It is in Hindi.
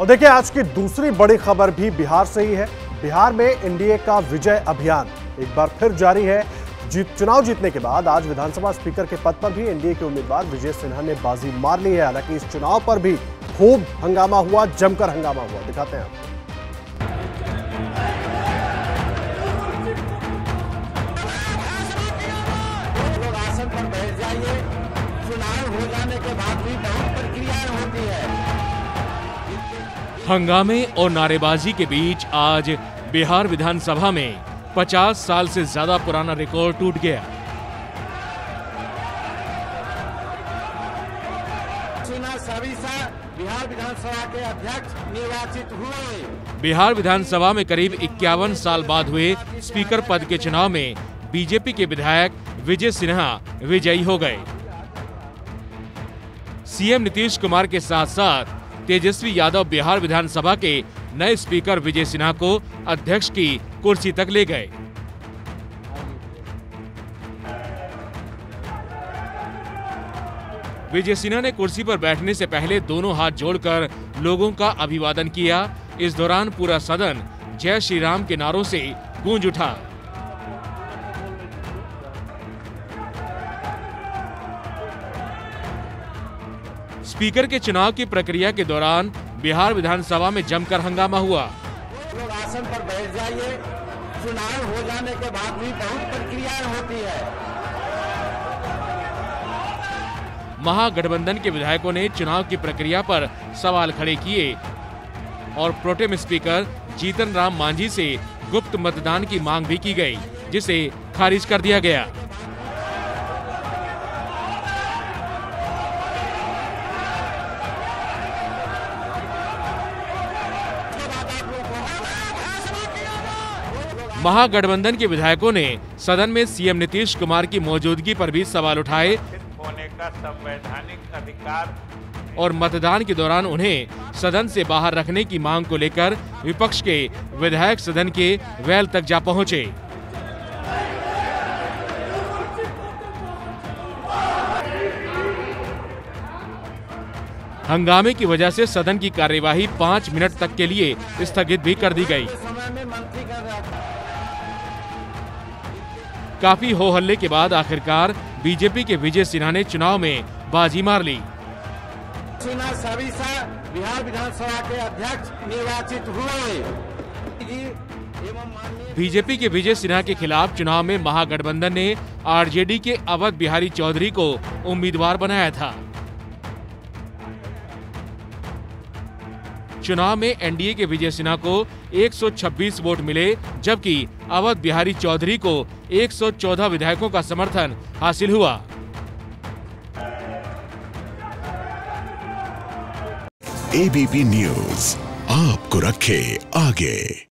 और देखिए, आज की दूसरी बड़ी खबर भी बिहार से ही है। बिहार में एनडीए का विजय अभियान एक बार फिर जारी है। जीत, चुनाव जीतने के बाद आज विधानसभा स्पीकर के पद पर भी एनडीए के उम्मीदवार विजय सिन्हा ने बाजी मार ली है। हालाँकि इस चुनाव पर भी खूब हंगामा हुआ, जमकर हंगामा हुआ। दिखाते हैं आपको चुनाव हो जाने के बाद भी बहुत होती है। हंगामे और नारेबाजी के बीच आज बिहार विधानसभा में 50 साल से ज़्यादा पुराना रिकॉर्ड टूट गया। सविसा बिहार विधानसभा के अध्यक्ष निर्वाचित हुए। बिहार विधानसभा में करीब इक्यावन साल बाद हुए स्पीकर पद के चुनाव में बीजेपी के विधायक विजय सिन्हा विजयी हो गए। सीएम नीतीश कुमार के साथ साथ तेजस्वी यादव बिहार विधानसभा के नए स्पीकर विजय सिन्हा को अध्यक्ष की कुर्सी तक ले गए। विजय सिन्हा ने कुर्सी पर बैठने से पहले दोनों हाथ जोड़कर लोगों का अभिवादन किया। इस दौरान पूरा सदन जय श्री राम के नारों से गूंज उठा। स्पीकर के चुनाव की प्रक्रिया के दौरान बिहार विधानसभा में जमकर हंगामा हुआ। लोग आसन पर बैठ जाइए। चुनाव हो जाने के बाद भी बहुत प्रक्रियाएँ होती है। महागठबंधन के विधायकों ने चुनाव की प्रक्रिया पर सवाल खड़े किए और प्रोटेम स्पीकर जीतन राम मांझी से गुप्त मतदान की मांग भी की गई जिसे खारिज कर दिया गया। महागठबंधन के विधायकों ने सदन में सीएम नीतीश कुमार की मौजूदगी पर भी सवाल उठाए। होने का संवैधानिक अधिकार और मतदान के दौरान उन्हें सदन से बाहर रखने की मांग को लेकर विपक्ष के विधायक सदन के वैल तक जा पहुँचे। हंगामे की वजह से सदन की कार्यवाही पाँच मिनट तक के लिए स्थगित भी कर दी गई। काफ़ी हो हल्ले के बाद आखिरकार बीजेपी के विजय सिन्हा ने चुनाव में बाजी मार ली। सिन्हा सविसा बिहार विधानसभा के अध्यक्ष निर्वाचित हुए। बीजेपी के विजय सिन्हा के खिलाफ चुनाव में महागठबंधन ने आरजेडी के अवध बिहारी चौधरी को उम्मीदवार बनाया था। चुनाव में एनडीए के विजय सिन्हा को 126 वोट मिले जबकि अवध बिहारी चौधरी को 114 विधायकों का समर्थन हासिल हुआ। एबीपी न्यूज़, आपको रखे आगे।